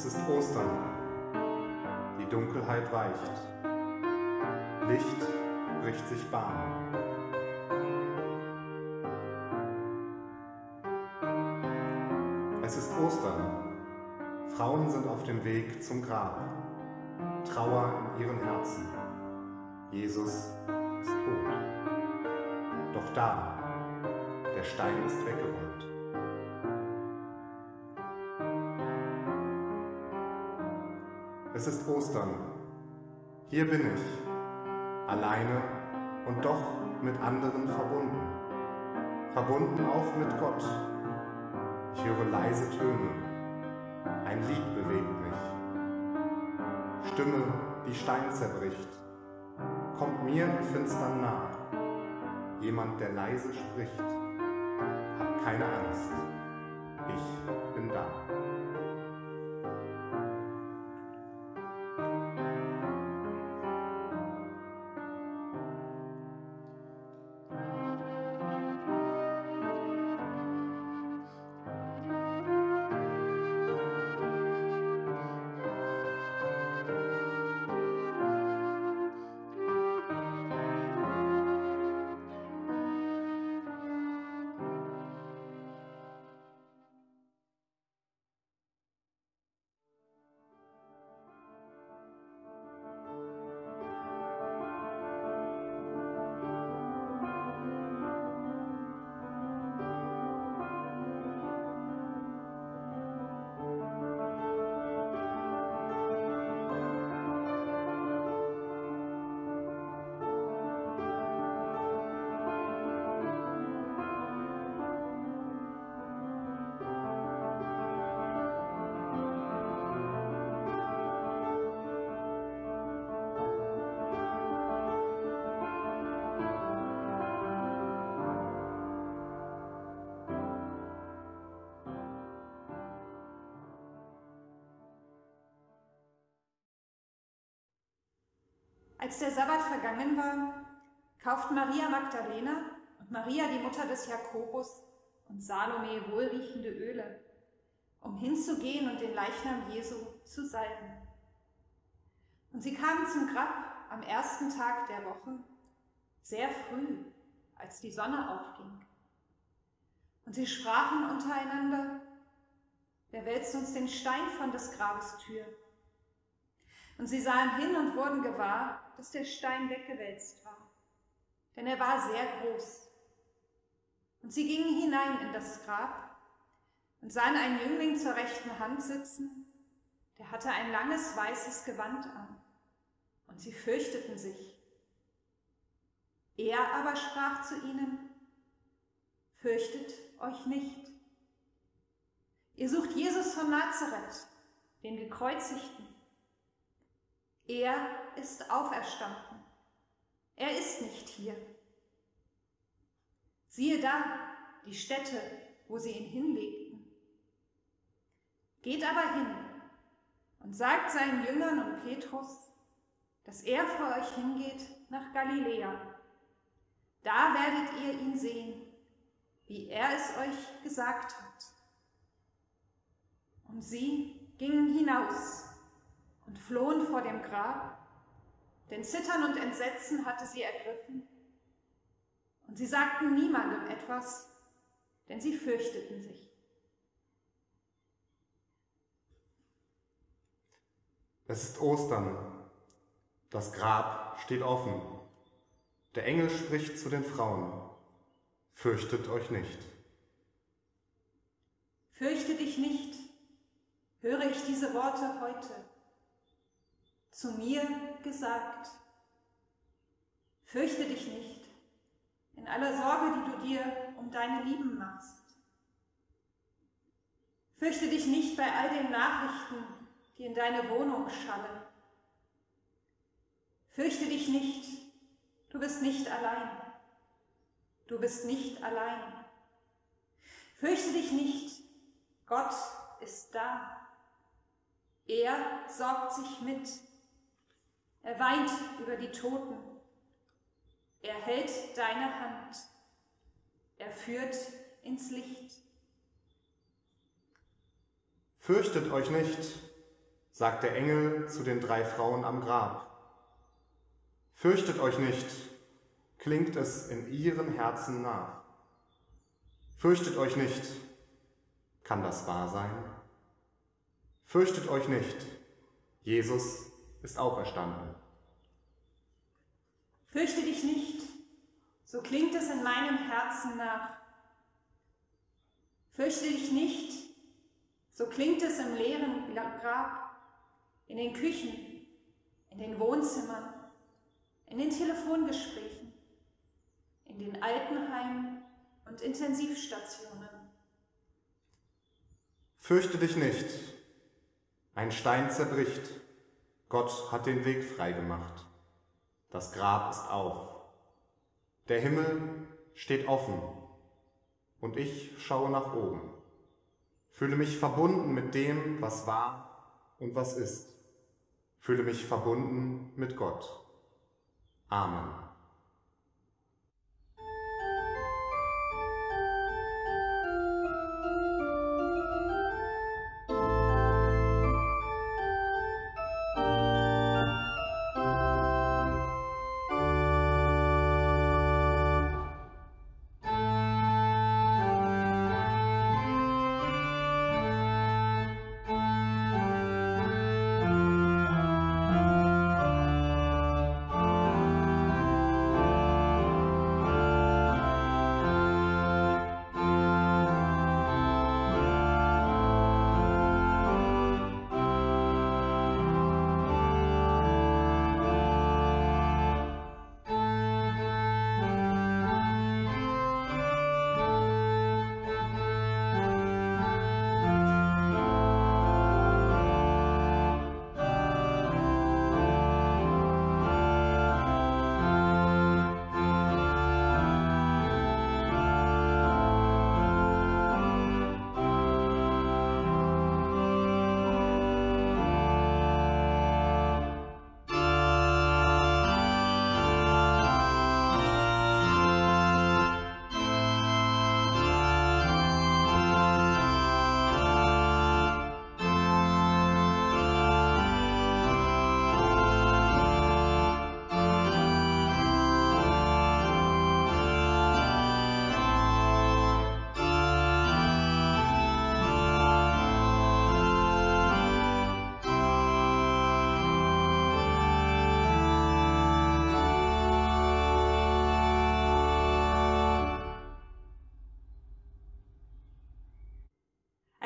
Es ist Ostern. Die Dunkelheit weicht. Licht bricht sich Bahn. Es ist Ostern. Frauen sind auf dem Weg zum Grab. Trauer in ihren Herzen. Jesus ist tot. Doch da, der Stein ist weggerollt. Es ist Ostern. Hier bin ich, alleine und doch mit anderen verbunden. Verbunden auch mit Gott. Ich höre leise Töne. Ein Lied bewegt mich. Stimme, die Stein zerbricht. Kommt mir im Finstern nah. Jemand, der leise spricht. Hab keine Angst. Ich bin da. Als der Sabbat vergangen war, kauften Maria Magdalena und Maria, die Mutter des Jakobus, und Salome wohlriechende Öle, um hinzugehen und den Leichnam Jesu zu salben. Und sie kamen zum Grab am ersten Tag der Woche, sehr früh, als die Sonne aufging. Und sie sprachen untereinander, wer wälzt uns den Stein von des Grabes Tür? Und sie sahen hin und wurden gewahr, dass der Stein weggewälzt war, denn er war sehr groß. Und sie gingen hinein in das Grab und sahen einen Jüngling zur rechten Hand sitzen, der hatte ein langes weißes Gewand an, und sie fürchteten sich. Er aber sprach zu ihnen, Fürchtet euch nicht. Ihr sucht Jesus von Nazareth, den Gekreuzigten. Er ist auferstanden. Er ist nicht hier. Siehe da die Stätte, wo sie ihn hinlegten. Geht aber hin und sagt seinen Jüngern und Petrus, dass er vor euch hingeht nach Galiläa. Da werdet ihr ihn sehen, wie er es euch gesagt hat. Und sie gingen hinaus und flohen vor dem Grab, denn Zittern und Entsetzen hatte sie ergriffen. Und sie sagten niemandem etwas, denn sie fürchteten sich. Es ist Ostern. Das Grab steht offen. Der Engel spricht zu den Frauen. Fürchtet euch nicht. Fürchte dich nicht, höre ich diese Worte heute zu mir gesagt, fürchte dich nicht in aller Sorge, die du dir um deine Lieben machst. Fürchte dich nicht bei all den Nachrichten, die in deine Wohnung schallen. Fürchte dich nicht, du bist nicht allein. Du bist nicht allein. Fürchte dich nicht, Gott ist da. Er sorgt sich mit. Er weint über die Toten. Er hält deine Hand. Er führt ins Licht. Fürchtet euch nicht, sagt der Engel zu den drei Frauen am Grab. Fürchtet euch nicht, klingt es in ihren Herzen nach. Fürchtet euch nicht, kann das wahr sein? Fürchtet euch nicht, Jesus ist auferstanden. Fürchte dich nicht, so klingt es in meinem Herzen nach. Fürchte dich nicht, so klingt es im leeren Grab, in den Küchen, in den Wohnzimmern, in den Telefongesprächen, in den Altenheimen und Intensivstationen. Fürchte dich nicht, ein Stein zerbricht, Gott hat den Weg freigemacht. Das Grab ist auf. Der Himmel steht offen und ich schaue nach oben. Fühle mich verbunden mit dem, was war und was ist. Fühle mich verbunden mit Gott. Amen.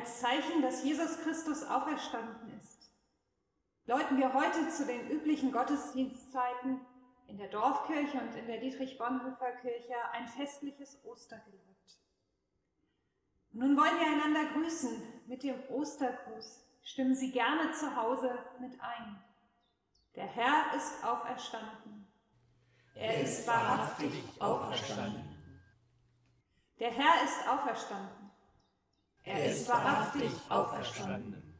Als Zeichen, dass Jesus Christus auferstanden ist, läuten wir heute zu den üblichen Gottesdienstzeiten in der Dorfkirche und in der Dietrich-Bonhoeffer Kirche ein festliches Ostergelöt. Nun wollen wir einander grüßen mit dem Ostergruß. Stimmen Sie gerne zu Hause mit ein. Der Herr ist auferstanden. Er ist wahrhaftig auferstanden. Der Herr ist auferstanden. Er ist wahrhaftig auferstanden.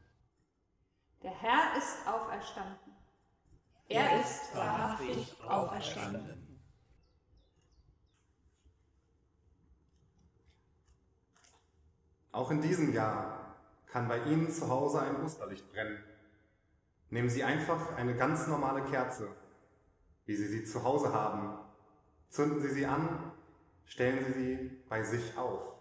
Der Herr ist auferstanden. Er ist wahrhaftig auferstanden. Auch in diesem Jahr kann bei Ihnen zu Hause ein Osterlicht brennen. Nehmen Sie einfach eine ganz normale Kerze, wie Sie sie zu Hause haben. Zünden Sie sie an, stellen Sie sie bei sich auf.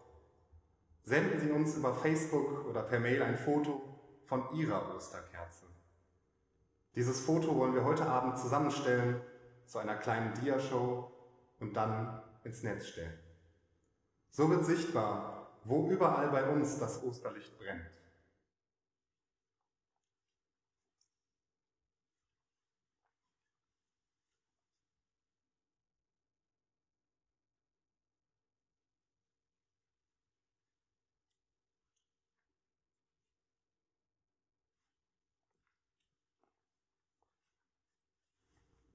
Senden Sie uns über Facebook oder per Mail ein Foto von Ihrer Osterkerze. Dieses Foto wollen wir heute Abend zusammenstellen zu einer kleinen Diashow und dann ins Netz stellen. So wird sichtbar, wo überall bei uns das Osterlicht brennt.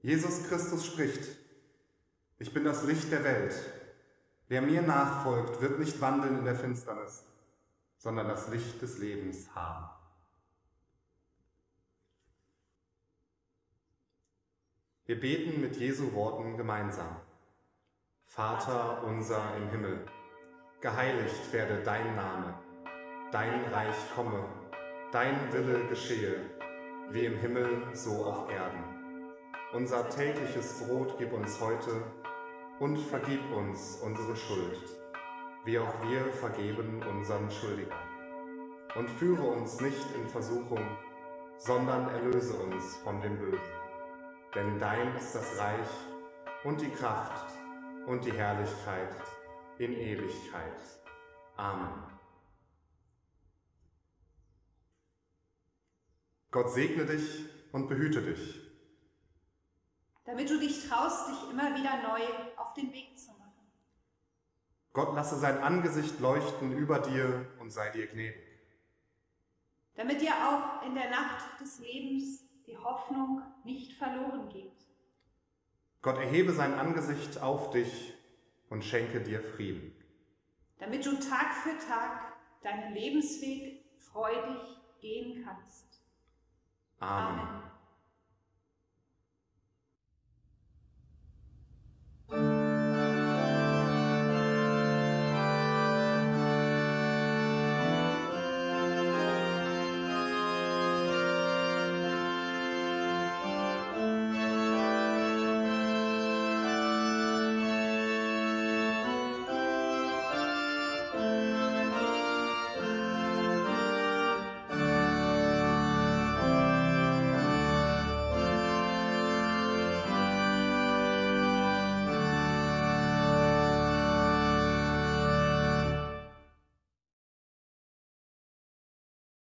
Jesus Christus spricht, ich bin das Licht der Welt. Wer mir nachfolgt, wird nicht wandeln in der Finsternis, sondern das Licht des Lebens haben. Wir beten mit Jesu Worten gemeinsam. Vater unser im Himmel, geheiligt werde dein Name, dein Reich komme, dein Wille geschehe wie im Himmel, so auf Erden. Unser tägliches Brot gib uns heute und vergib uns unsere Schuld, wie auch wir vergeben unseren Schuldigern. Und führe uns nicht in Versuchung, sondern erlöse uns von dem Bösen. Denn dein ist das Reich und die Kraft und die Herrlichkeit in Ewigkeit. Amen. Gott segne dich und behüte dich. Damit du dich traust, dich immer wieder neu auf den Weg zu machen. Gott lasse sein Angesicht leuchten über dir und sei dir gnädig. Damit dir auch in der Nacht des Lebens die Hoffnung nicht verloren geht. Gott erhebe sein Angesicht auf dich und schenke dir Frieden. Damit du Tag für Tag deinen Lebensweg freudig gehen kannst. Amen. Amen.